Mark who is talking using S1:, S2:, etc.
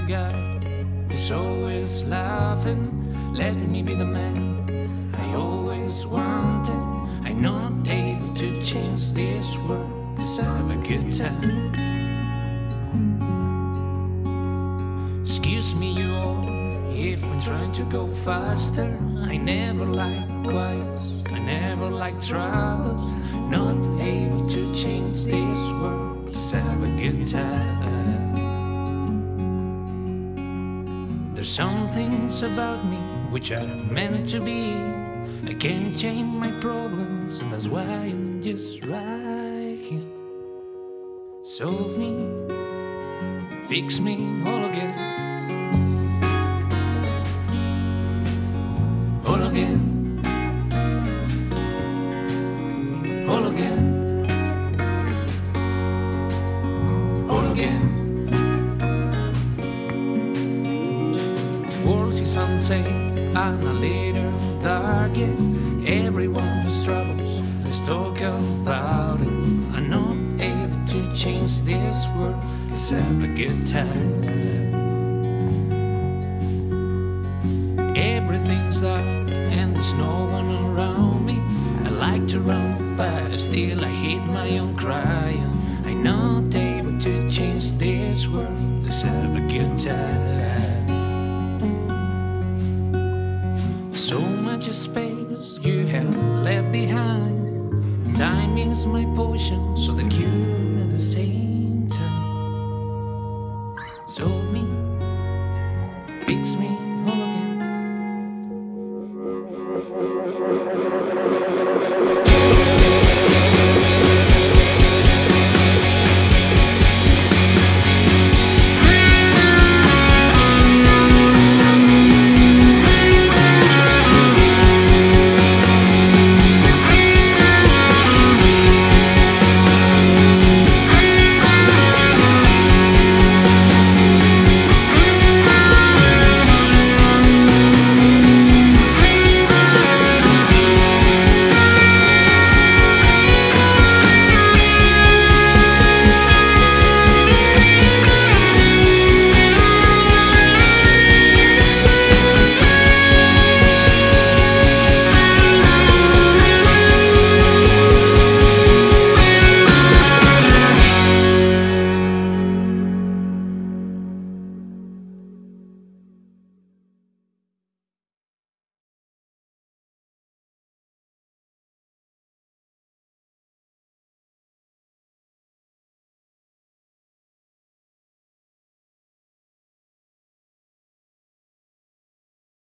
S1: guy who's always laughing. Let me be the man I always wanted. I'm not able to change this world, I have a good time. Excuse me, you all, if I'm trying to go faster. I never like quiet, I never like trouble. Not able to change this world, just have a good time. There's some things about me which are meant to be. I can't change my problems, and that's why I'm just right here. Solve me, fix me all again. Is unsafe and a dark. yeah. Everyone has troubles. Let's talk about it. I'm not able to change this world. Let's have a good time. Everything's dark and there's no one around me. I like to run fast, still I hate my own crying. I'm not So much space you have left behind. Time is my potion, so the cure at the same time. Solve me, fix me